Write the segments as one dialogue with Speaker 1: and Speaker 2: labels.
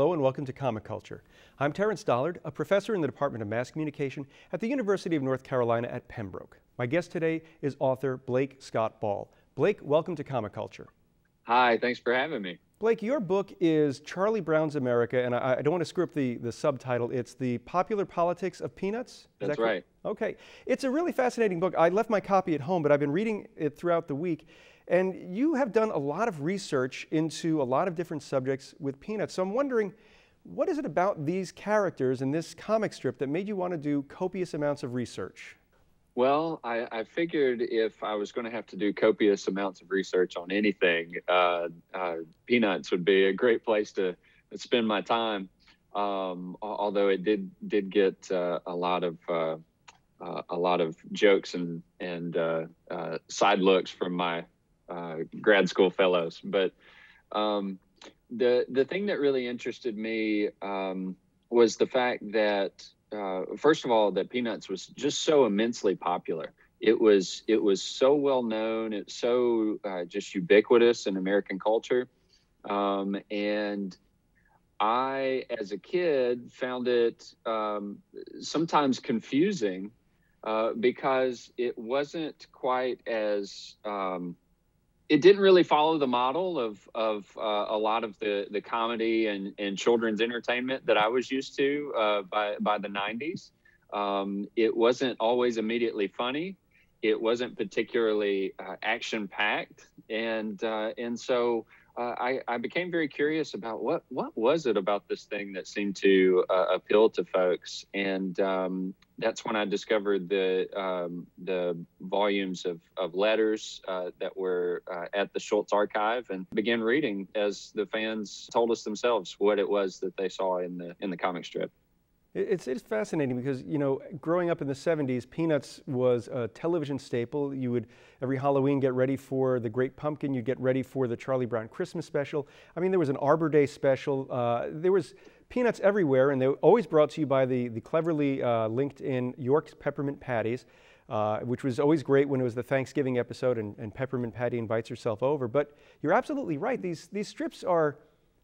Speaker 1: Hello and welcome to Comic Culture. I'm Terence Dollard, a professor in the Department of Mass Communication at the University of North Carolina at Pembroke. My guest today is author Blake Scott Ball. Blake, welcome to Comic Culture.
Speaker 2: Hi, thanks for having me.
Speaker 1: Blake, your book is Charlie Brown's America, and I, I don't want to screw up the, the subtitle. It's The Popular Politics of Peanuts? Is
Speaker 2: That's that right.
Speaker 1: Okay. It's a really fascinating book. I left my copy at home, but I've been reading it throughout the week. And you have done a lot of research into a lot of different subjects with Peanuts. So I'm wondering, what is it about these characters in this comic strip that made you want to do copious amounts of research?
Speaker 2: Well, I, I figured if I was going to have to do copious amounts of research on anything, uh, uh, Peanuts would be a great place to spend my time. Um, although it did did get uh, a lot of uh, uh, a lot of jokes and and uh, side looks from my grad school fellows. But um, the the thing that really interested me um, was the fact that uh, first of all, that Peanuts was just so immensely popular. It was it was so well known. It's so uh, just ubiquitous in American culture, um, and I, as a kid, found it um, sometimes confusing uh, because it wasn't quite as um, it didn't really follow the model of of uh, a lot of the the comedy and and children's entertainment that I was used to uh, by by the 90s. Um, it wasn't always immediately funny. It wasn't particularly uh, action packed, and uh, and so uh, I, I, became very curious about what what was it about this thing that seemed to uh, appeal to folks, and um, that's when I discovered the um, the volumes of, of letters uh, that were uh, at the Schulz archive, and began reading as the fans told us themselves what it was that they saw in the in the comic strip.
Speaker 1: It's, it's fascinating because, you know, growing up in the 70s, Peanuts was a television staple. You would, every Halloween, get ready for the Great Pumpkin. You'd get ready for the Charlie Brown Christmas special. I mean, there was an Arbor Day special. Uh, there was Peanuts everywhere, and they were always brought to you by the, the cleverly uh, linked in York's Peppermint Patties, uh, which was always great when it was the Thanksgiving episode and, and Peppermint Patty invites herself over. But you're absolutely right. These, these strips are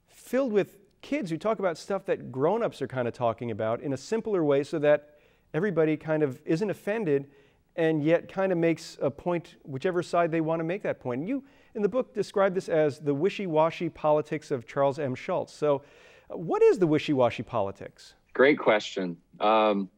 Speaker 1: filled with kids who talk about stuff that grown-ups are kind of talking about in a simpler way so that everybody kind of isn't offended and yet kind of makes a point whichever side they want to make that point. And you, in the book, describe this as the wishy-washy politics of Charles M. Schulz. So uh, what is the wishy-washy politics?
Speaker 2: Great question. Um,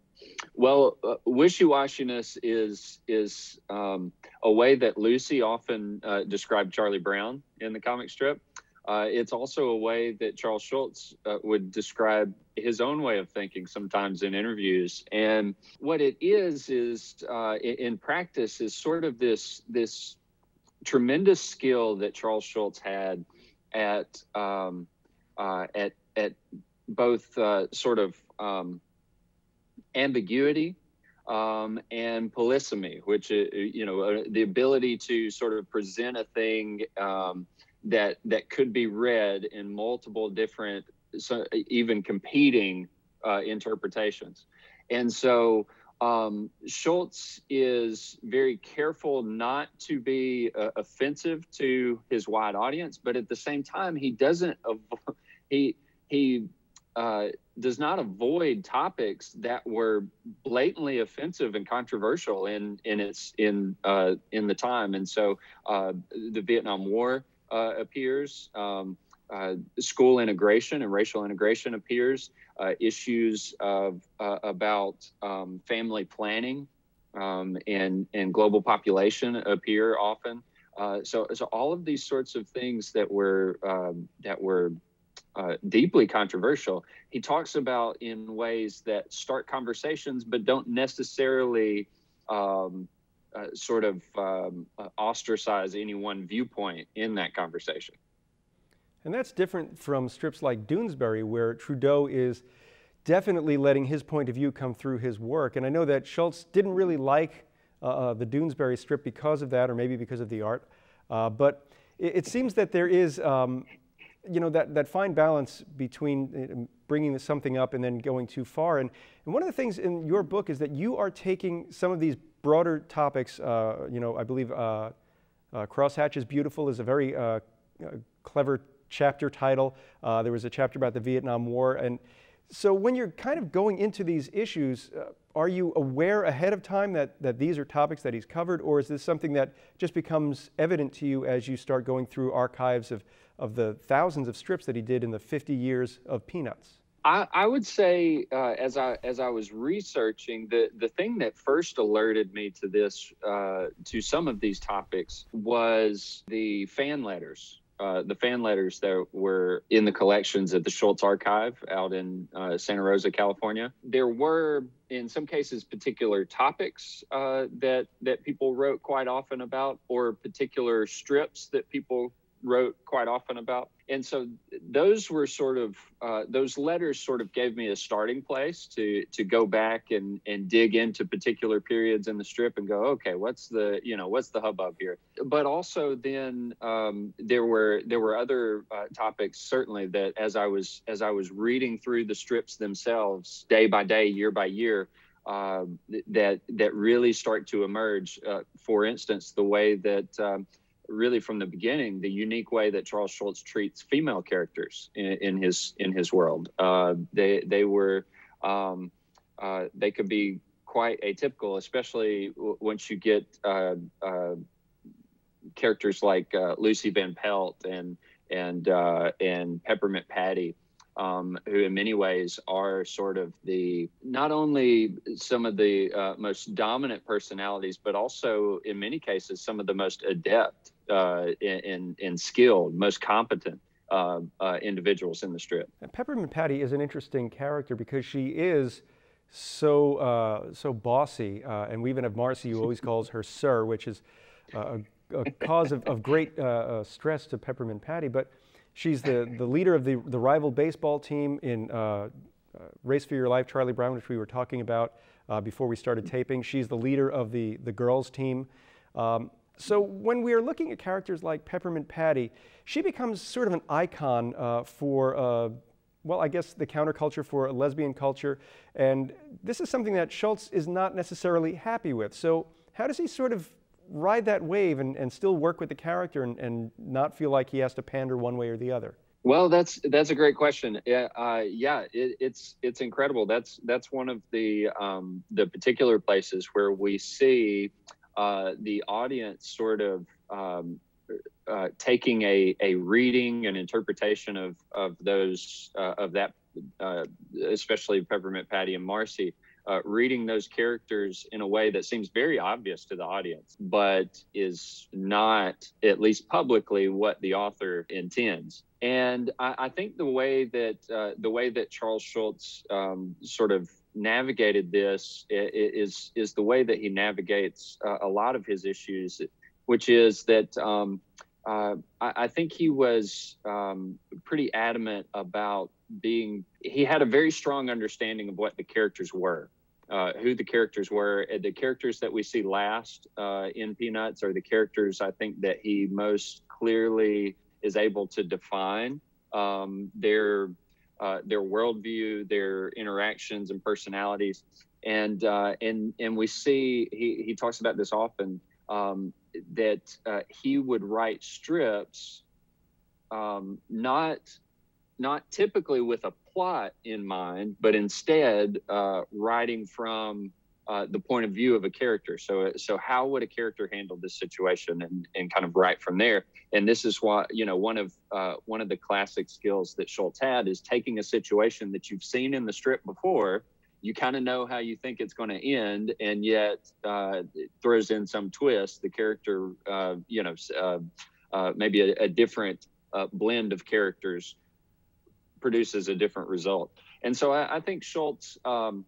Speaker 2: well, uh, wishy-washiness is is um, a way that Lucy often uh, described Charlie Brown in the comic strip. Uh, it's also a way that Charles Schulz uh, would describe his own way of thinking sometimes in interviews. And what it is is uh, in practice is sort of this this tremendous skill that Charles Schulz had at um, uh, at at both uh, sort of um, ambiguity um, and polysemy, which uh, you know the ability to sort of present a thing. Um, that that could be read in multiple different, so even competing uh, interpretations. And so um, Schulz is very careful not to be uh, offensive to his wide audience, but at the same time, he doesn't. He he uh, does not avoid topics that were blatantly offensive and controversial in in its in uh, in the time. And so uh, the Vietnam War uh, appears. Um, uh, school integration and racial integration appears. Uh, issues of uh, about um, family planning um, and and global population appear often. Uh, so so all of these sorts of things that were um, that were uh, deeply controversial. He talks about in ways that start conversations but don't necessarily um, uh, sort of um, uh, ostracize any one viewpoint in that conversation.
Speaker 1: And that's different from strips like Doonesbury, where Trudeau is definitely letting his point of view come through his work. And I know that Schulz didn't really like uh, uh the Doonesbury strip because of that, or maybe because of the art. But it, it, seems that there is, um, you know, that, that fine balance between bringing something up and then going too far. And, and one of the things in your book is that you are taking some of these broader topics, uh, you know, I believe uh, uh, Crosshatch is Beautiful is a very uh, clever chapter title. Uh, there was a chapter about the Vietnam War. And so when you're kind of going into these issues, are you aware ahead of time that, that these are topics that he's covered, or is this something that just becomes evident to you as you start going through archives of, of the thousands of strips that he did in the 50 years of Peanuts?
Speaker 2: I, I would say uh, as I as I was researching the the thing that first alerted me to this uh, to some of these topics was the fan letters uh, the fan letters that were in the collections at the Schulz Archive out in uh, Santa Rosa, California. There were, in some cases, particular topics uh, that that people wrote quite often about, or particular strips that people wrote quite often about. And so those were sort of uh, those letters sort of gave me a starting place to to go back and and dig into particular periods in the strip and go, okay, what's the you know what's the hubbub here? But also then um, there were there were other uh, topics certainly that as I was as I was reading through the strips themselves day by day, year by year. Uh, that that really start to emerge. Uh, for instance, the way that um, really from the beginning the unique way that Charles Schulz treats female characters in, in his in his world. Uh, they they were um, uh, they could be quite atypical, especially w- once you get uh, uh characters like uh, Lucy Van Pelt and and uh, and Peppermint Patty. Um, who in many ways are sort of the not only some of the uh, most dominant personalities, but also in many cases some of the most adept uh, in, in skilled, most competent uh, uh, individuals in the strip.
Speaker 1: And Peppermint Patty is an interesting character because she is so uh, so bossy, uh, and we even have Marcy who always calls her Sir, which is uh, a, a, cause of, of great stress to Peppermint Patty. But she's the, the leader of the, the rival baseball team in Race for Your Life, Charlie Brown, which we were talking about before we started taping. She's the leader of the, the girls' team. Um, so when we are looking at characters like Peppermint Patty, she becomes sort of an icon uh, for, uh, well, I guess the counterculture for lesbian culture. And this is something that Schultz is not necessarily happy with. So how does he sort of ride that wave and, and still work with the character and, and not feel like he has to pander one way or the other?
Speaker 2: Well, that's that's a great question. Uh, yeah, it, it's it's incredible. That's that's one of the um, the particular places where we see uh, the audience sort of um, uh, taking a, a reading and interpretation of of those uh, of that, uh, especially Peppermint Patty and Marcy, uh, reading those characters in a way that seems very obvious to the audience, but is not, at least publicly, what the author intends. And I, I think the way that the way that Charles Schulz um, sort of navigated this is is the way that he navigates uh, a lot of his issues, which is that um, uh, I, think he was um, pretty adamant about being. He had a very strong understanding of what the characters were. Uh, who the characters were. The characters that we see last uh, in Peanuts are the characters I think that he most clearly is able to define. Um, they're uh, their worldview, their interactions and personalities, and uh, and and we see he he talks about this often um, that uh, he would write strips, um, not not typically with a plot in mind, but instead uh, writing from uh, the point of view of a character. So, so how would a character handle this situation, and, and kind of write from there. And this is why you know one of uh, one of the classic skills that Schulz had is taking a situation that you've seen in the strip before. You kind of know how you think it's going to end, and yet uh, throws in some twist. The character, uh, you know, uh, maybe a, a different blend of characters produces a different result. And so I, I think Schulz. Um,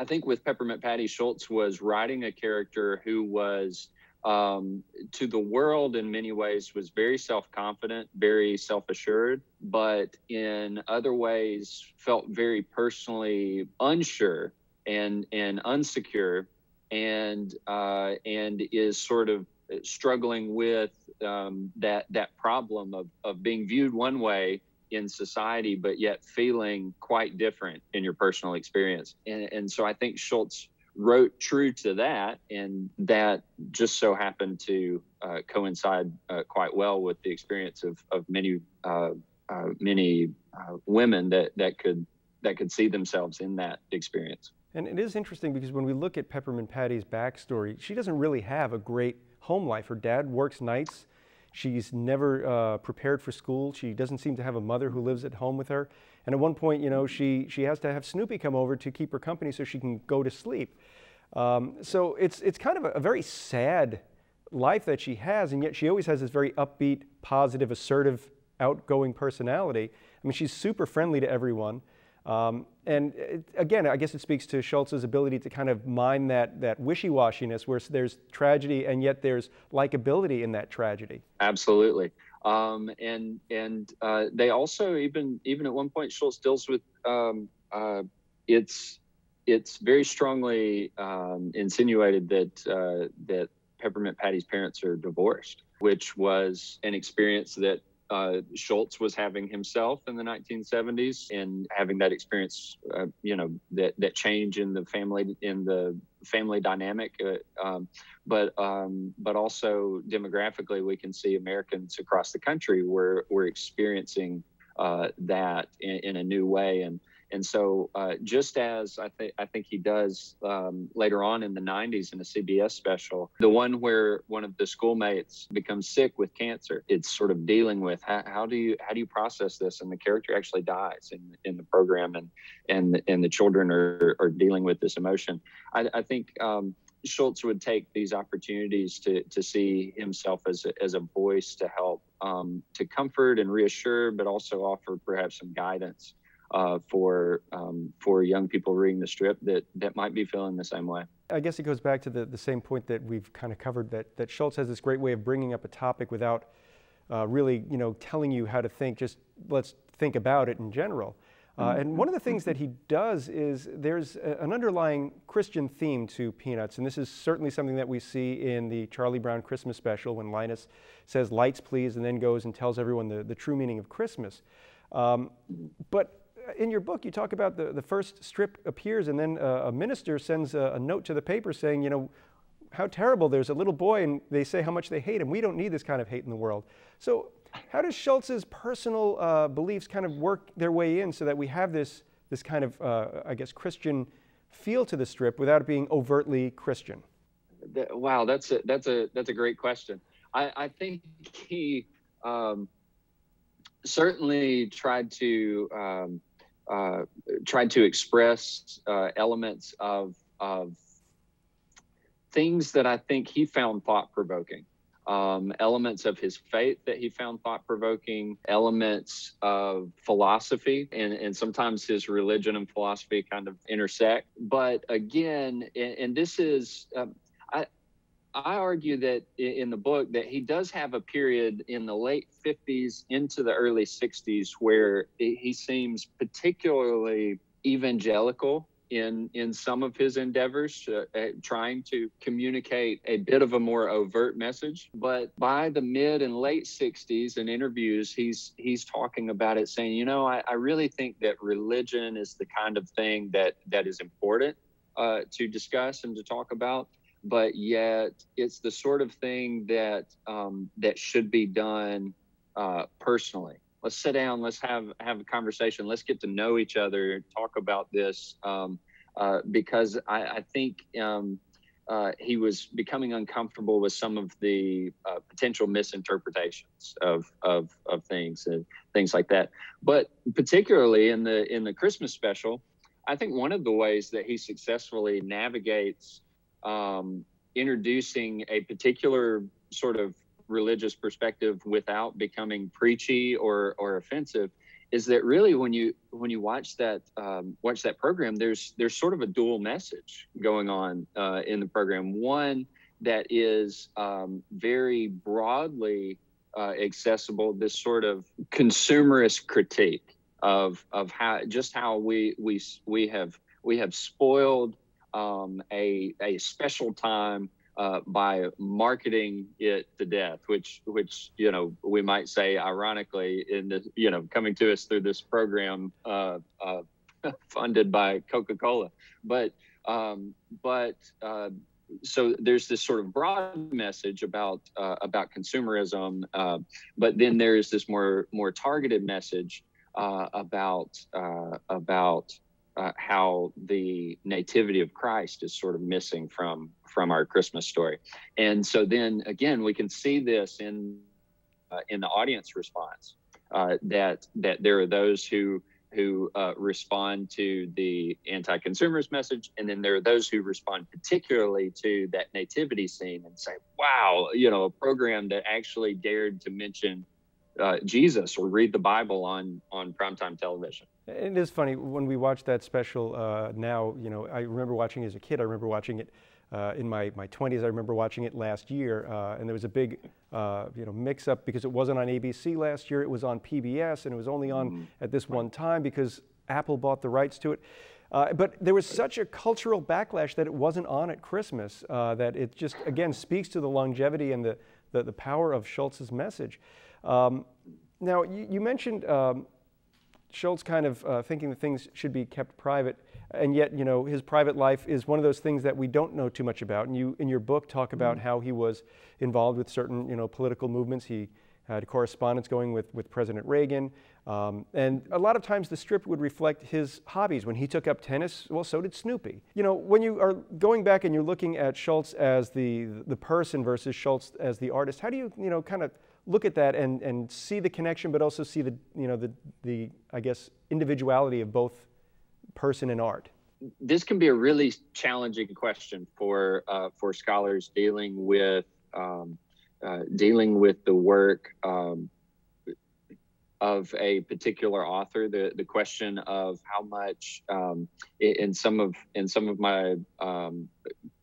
Speaker 2: I think with Peppermint Patty Schulz was writing a character who was um, to the world in many ways was very self-confident, very self-assured, but in other ways felt very personally unsure and and unsecure, and uh, and is sort of struggling with um, that that problem of of being viewed one way in society, but yet feeling quite different in your personal experience. And, and so I think Schulz wrote true to that, and that just so happened to uh, coincide uh, quite well with the experience of of many uh, uh, many uh, women that that could that could see themselves in that experience.
Speaker 1: And it is interesting because when we look at Peppermint Patty's backstory, she doesn't really have a great home life. Her dad works nights. She's never uh, prepared for school. She doesn't seem to have a mother who lives at home with her. And at one point, you know, she, she has to have Snoopy come over to keep her company so she can go to sleep. Um, so it's, it's kind of a, a very sad life that she has, and yet she always has this very upbeat, positive, assertive, outgoing personality. I mean, she's super friendly to everyone. Um, and it, again, I guess it speaks to Schulz's ability to kind of mine that, that wishy-washiness where there's tragedy and yet there's likability in that tragedy.
Speaker 2: Absolutely. Um, and and uh, they also even even at one point Schulz deals with um, uh, it's it's very strongly um, insinuated that uh, that Peppermint Patty's parents are divorced, which was an experience that uh, Schulz was having himself in the 1970s and having that experience, uh, you know, that, that change in the family in the family dynamic. Uh, um, but um, but also demographically, we can see Americans across the country were were experiencing uh, that in, in, a new way and and so, uh, just as I think I think he does um, later on in the '90s in a CBS special, the one where one of the schoolmates becomes sick with cancer, it's sort of dealing with how, how do you how do you process this, and the character actually dies in in the program, and and and the children are are dealing with this emotion. I, I think. Um, Schulz would take these opportunities to to see himself as a, as a voice to help um, to comfort and reassure, but also offer perhaps some guidance uh, for um, for young people reading the strip that that might be feeling the same way.
Speaker 1: I guess it goes back to the, the same point that we've kind of covered that that Schulz has this great way of bringing up a topic without uh, really you know telling you how to think. Just let's think about it in general. Uh, mm-hmm. and one of the things that he does is there's a, an underlying Christian theme to Peanuts, and this is certainly something that we see in the Charlie Brown Christmas special when Linus says "Lights, please," and then goes and tells everyone the, the true meaning of Christmas. Um, but in your book, you talk about the, the first strip appears, and then a, a minister sends a, a, note to the paper saying, you know, how terrible. There's a little boy, and they say how much they hate him. We don't need this kind of hate in the world. So, how does Schulz's personal uh, beliefs kind of work their way in so that we have this, this kind of, uh, I guess, Christian feel to the strip without it being overtly Christian?
Speaker 2: Wow, that's a, that's a, that's a great question. I, I think he um, certainly tried to. Um, uh, tried to express uh, elements of, of things that I think he found thought provoking. Um, elements of his faith that he found thought provoking, elements of philosophy, and, and sometimes his religion and philosophy kind of intersect. But again, and, and this is, um, I, argue that in the book that he does have a period in the late 50s into the early 60s where he seems particularly evangelical in in some of his endeavors uh, trying to communicate a bit of a more overt message. But by the mid and late 60s in interviews he's he's talking about it saying you know i, I really think that religion is the kind of thing that that is important uh, to discuss and to talk about but yet it's the sort of thing that um, that should be done uh, personally. Let's sit down. Let's have have a conversation. Let's get to know each other. Talk about this um, uh, because I, I think um, uh, he was becoming uncomfortable with some of the uh, potential misinterpretations of, of of things and things like that. But particularly in the in the Christmas special, I think one of the ways that he successfully navigates um, introducing a particular sort of religious perspective without becoming preachy or or offensive is that really when you when you watch that um, watch that program there's there's sort of a dual message going on uh, in the program. One that is um, very broadly uh, accessible this sort of consumerist critique of of how just how we we we have we have spoiled um, a a special time uh, by marketing it to death, which which you know we might say ironically in the you know coming to us through this program uh, uh, funded by Coca Cola, but Um, but uh, so there's this sort of broad message about uh, about consumerism, uh, but then there's this more more targeted message about about uh, how the nativity of Christ is sort of missing from from our Christmas story, and so then again we can see this in uh, in the audience response that that there are those who who uh, respond to the anti-consumerist message and then there are those who respond particularly to that nativity scene and say wow you know a program that actually dared to mention uh, jesus or read the bible on on primetime television
Speaker 1: it is funny when we watch that special uh, now you know i remember watching as a kid i remember watching it uh, in my, my 20s. I remember watching it last year, uh, and there was a big uh, you know, mix up because it wasn't on ABC last year, it was on PBS, and it was only on mm. at this one time because Apple bought the rights to it. Uh, but there was such a cultural backlash that it wasn't on at Christmas uh, that it just, again, speaks to the longevity and the, the, the power of Schulz's message. Um, now, you, you mentioned um, Schulz kind of uh, thinking that things should be kept private and yet you know his private life is one of those things that we don't know too much about and you in your book talk about mm-hmm. how he was involved with certain you know political movements he had correspondence going with, with President Reagan. Um, and a lot of times the strip would reflect his hobbies. When he took up tennis, well, so did Snoopy. You know, when you are going back and you're looking at Schulz as the, the person versus Schulz as the artist, how do you, you know, kind of look at that and, and see the connection, but also see the, you know, the, the, I guess, individuality of both person and art?
Speaker 2: This can be a really challenging question for uh, for scholars dealing with um, uh, dealing with the work um, of a particular author. The the question of how much um, in some of in some of my um,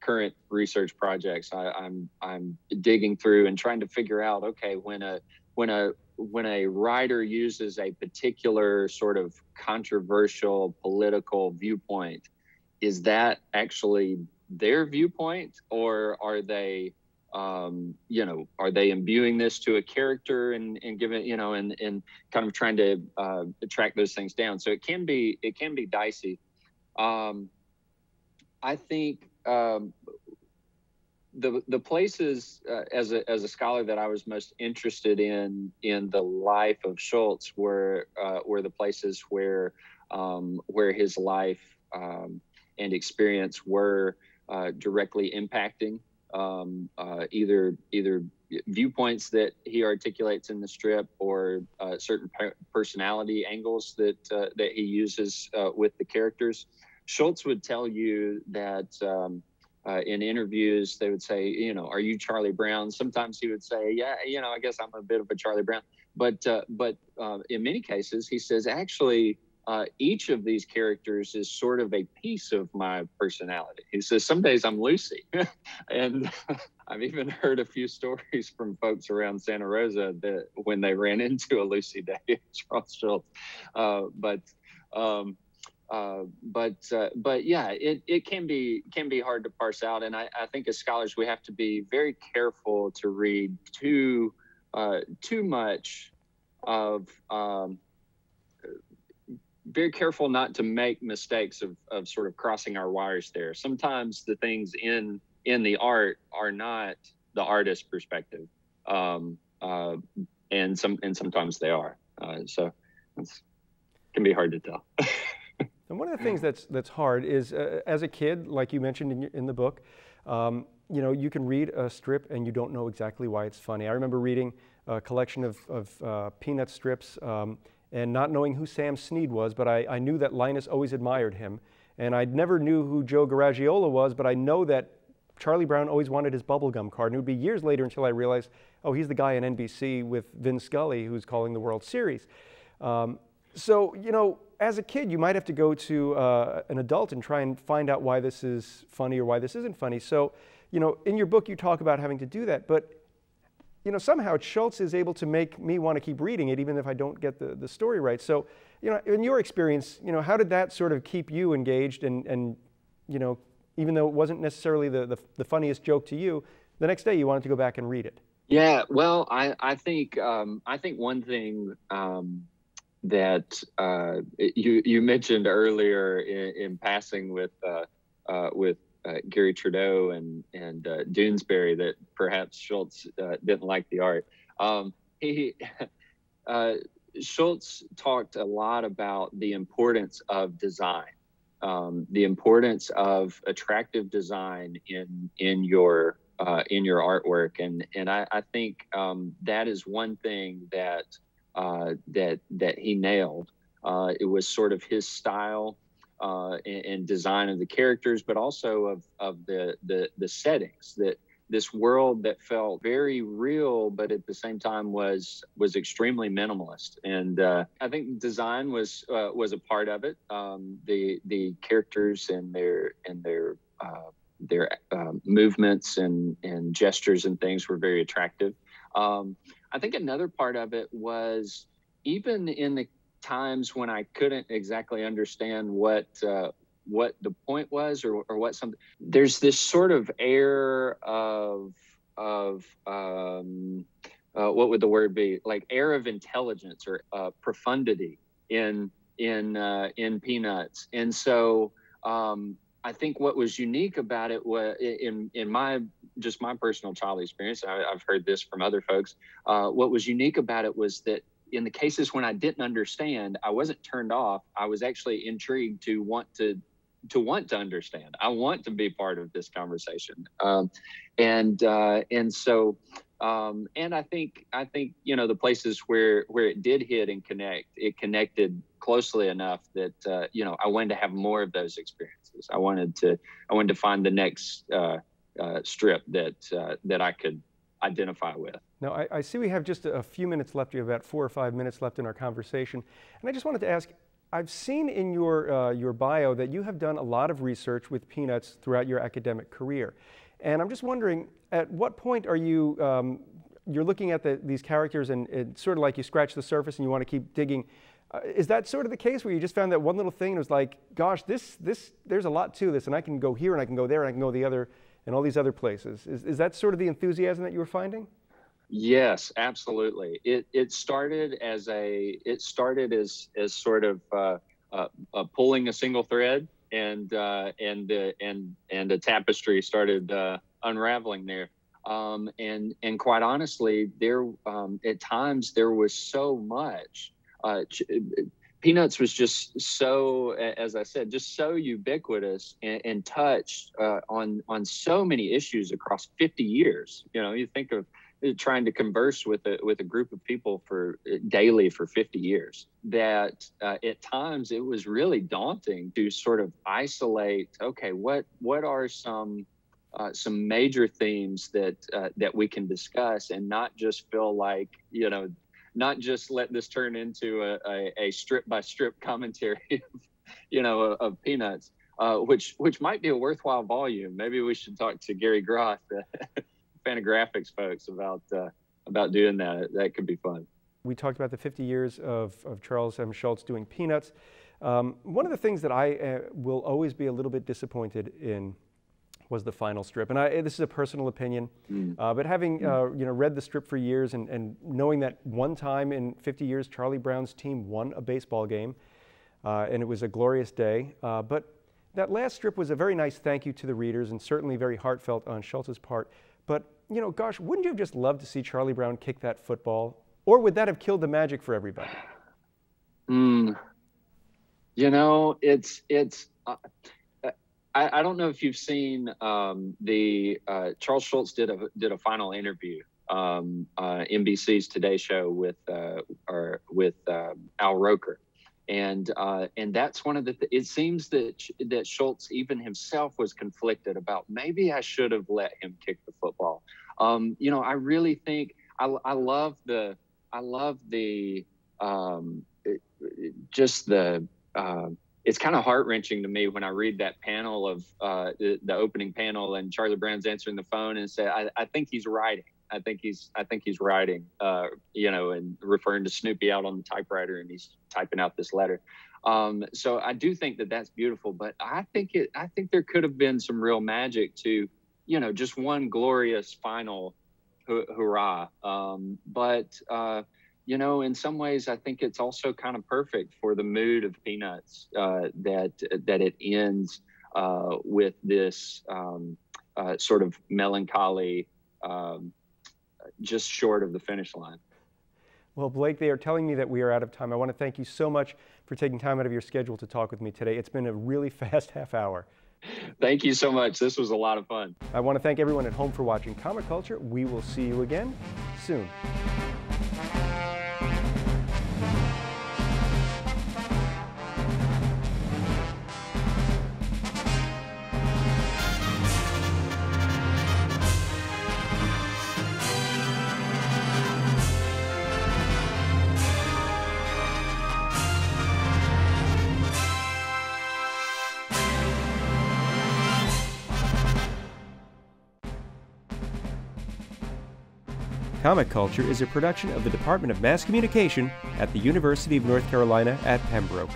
Speaker 2: current research projects, I, I'm I'm digging through and trying to figure out. Okay, when a when a when a writer uses a particular sort of controversial political viewpoint, is that actually their viewpoint, or are they, um, you know, are they imbuing this to a character and, and giving, you know, and, and kind of trying to uh, track those things down? So it can be it can be dicey. Um, I think um, the the places uh, as a as a scholar that I was most interested in in the life of Schulz were uh, were the places where um, where his life um, and experience were uh, directly impacting um, uh, either either viewpoints that he articulates in the strip or uh, certain personality angles that uh, that he uses with the characters. Schulz would tell you that um, uh, in interviews, they would say, you know, are you Charlie Brown? Sometimes he would say, yeah, you know, I guess I'm a bit of a Charlie Brown. But uh, but uh, in many cases, he says actually uh, each of these characters is sort of a piece of my personality. He says some days I'm Lucy, and I've even heard a few stories from folks around Santa Rosa that when they ran into a Lucy Day, Charles Schulz. Uh, but um, uh, but uh, but yeah, it, it can be can be hard to parse out, and I, I think as scholars we have to be very careful to read too uh, too much of um, very careful not to make mistakes of, of sort of crossing our wires there. Sometimes the things in in the art are not the artist's perspective, um, uh, and some and sometimes they are. Uh, so it can be hard to tell.
Speaker 1: And one of the things that's, that's hard is, uh, as a kid, like you mentioned in, in the book, um, you know, you can read a strip and you don't know exactly why it's funny. I remember reading a collection of, of uh, Peanut strips um, and not knowing who Sam Snead was, but I, I knew that Linus always admired him. And I never knew who Joe Garagiola was, but I know that Charlie Brown always wanted his bubblegum card. And it would be years later until I realized, oh, he's the guy on NBC with Vin Scully who's calling the World Series. Um, so, you know, as a kid, you might have to go to uh, an adult and try and find out why this is funny or why this isn't funny. So, you know, in your book, you talk about having to do that. But, you know, somehow Schulz is able to make me want to keep reading it, even if I don't get the, the story right. So, you know, in your experience, you know, how did that sort of keep you engaged and, and you know, even though it wasn't necessarily the, the, the funniest joke to you, the next day you wanted to go back and read it?
Speaker 2: Yeah, well, I, I think um, I think one thing um, that uh, you you mentioned earlier in, in passing with uh, uh, with uh, Garry Trudeau and and uh, Doonesbury that perhaps Schulz uh, didn't like the art. Um, he Schulz talked a lot about the importance of design, um, the importance of attractive design in in your in your artwork, and and I, I think um, that is one thing that uh, that that he nailed. Uh, it was sort of his style uh, and, and, design of the characters, but also of of the the the settings that this world that felt very real, but at the same time was was extremely minimalist. And uh, I think design was uh, was a part of it. Um, the the characters and their and their their movements and and gestures and things were very attractive. Um, I think another part of it was even in the times when I couldn't exactly understand what uh, what the point was or, or what something there's this sort of air of of um, uh, what would the word be? Like air of intelligence or uh, profundity in in uh, in peanuts. And so um, I think what was unique about it was in in my just my personal child experience. I, have heard this from other folks. Uh, what was unique about it was that in the cases when I didn't understand, I wasn't turned off. I was actually intrigued to want to to want to understand. I want to be part of this conversation, um, and uh, and so um, and I think I think you know the places where where it did hit and connect, it connected closely enough that uh, you know I wanted to have more of those experiences. I wanted to I wanted to find the next uh, uh strip that uh, that I could identify with.
Speaker 1: Now, I, I, see we have just a few minutes left. We have about four or five minutes left in our conversation. And I just wanted to ask I've seen in your, uh, your bio that you have done a lot of research with peanuts throughout your academic career. And I'm just wondering, at what point are you, um, you're looking at the, these characters and it's sort of like you scratch the surface and you want to keep digging. Uh, is that sort of the case where you just found that one little thing and it was like, gosh, this, this, there's a lot to this and I can go here and I can go there and I can go the other and all these other places. Is, is that sort of the enthusiasm that you were finding?
Speaker 2: Yes, absolutely. It it started as a it started as as sort of uh, uh, uh, pulling a single thread, and uh, and uh, and and a tapestry started unraveling there. Um, and and quite honestly, there um, at times there was so much. Peanuts was just so, as I said, just so ubiquitous and, and touched on on so many issues across 50 years. You know, you think of trying to converse with a with a group of people for daily for 50 years that uh, at times it was really daunting to sort of isolate okay what what are some uh, some major themes that uh, that we can discuss and not just feel like you know not just let this turn into a, a, a strip by strip commentary of, you know of, of peanuts uh, which which might be a worthwhile volume maybe we should talk to gary groth Fantagraphics folks about uh, about doing that. That could be fun.
Speaker 1: We talked about the 50 years of, of Charles M. Schulz doing Peanuts. Um, one of the things that I uh, will always be a little bit disappointed in was the final strip, and I, this is a personal opinion. Mm. Uh, but having mm. uh, you know read the strip for years and, and knowing that one time in 50 years Charlie Brown's team won a baseball game, uh, and it was a glorious day. Uh, but that last strip was a very nice thank you to the readers, and certainly very heartfelt on Schulz's part. But you know, gosh, wouldn't you have just loved to see Charlie Brown kick that football? Or would that have killed the magic for everybody?
Speaker 2: Mm, you know, it's it's. I, I, don't know if you've seen um, the uh, Charles Schulz did a did a final interview, um, uh, NBC's Today Show with uh, or with um, Al Roker, and uh, and that's one of the. Th- it seems that that Schulz even himself was conflicted about maybe I should have let him kick the football. Um, you know, I really think I, I love the I love the um, it, just the. Uh, it's kind of heart wrenching to me when I read that panel of uh, the, the, opening panel and Charlie Brown's answering the phone and say, I, I think he's writing. I think he's I think he's writing, uh, you know, and referring to Snoopy out on the typewriter, and he's typing out this letter. Um, so I do think that that's beautiful, but I think it I think there could have been some real magic to, you know, just one glorious final hurrah. Um, but uh, you know, in some ways, I think it's also kind of perfect for the mood of Peanuts uh, that that it ends uh, with this um, uh, sort of melancholy, um, just short of the finish line.
Speaker 1: Well, Blake, they are telling me that we are out of time. I want to thank you so much for taking time out of your schedule to talk with me today. It's been a really fast half hour.
Speaker 2: Thank you so much. This was a lot of fun.
Speaker 1: I want to thank everyone at home for watching Comic Culture. We will see you again soon. Comic Culture is a production of the Department of Mass Communication at the University of North Carolina at Pembroke.